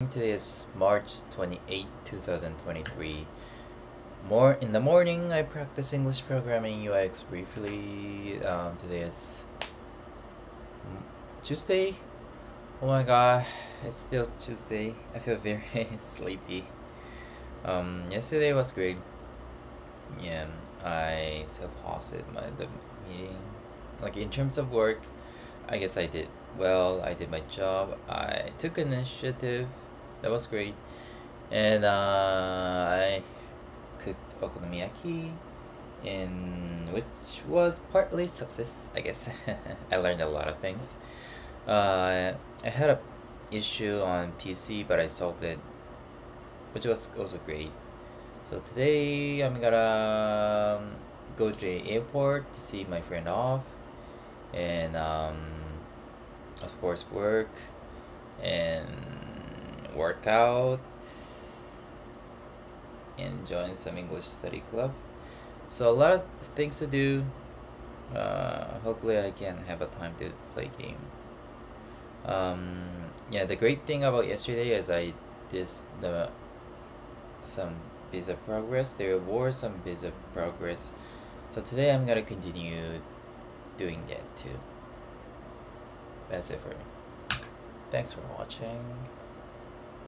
Today is March 28, 2023. More in the morning, I practice English programming UX briefly. Um, today is Tuesday. Oh my god, it's still Tuesday. I feel very sleepy. Um, yesterday was great. Yeah, I self-hosted my the meeting. Like in terms of work, I guess I did well. I did my job. I took initiative that was great. And uh, I cooked okonomiyaki, and which was partly success, I guess. I learned a lot of things. Uh, I had a issue on PC, but I solved it, which was also great. So today I'm gonna um, go to the airport to see my friend off, and um, of course work, and workout and join some English study club. So a lot of things to do. Uh, hopefully I can have a time to play game. Um, yeah, the great thing about yesterday is I did the some bits of progress. There were some bits of progress. So today I'm gonna continue doing that too. That's it for me. Thanks for watching.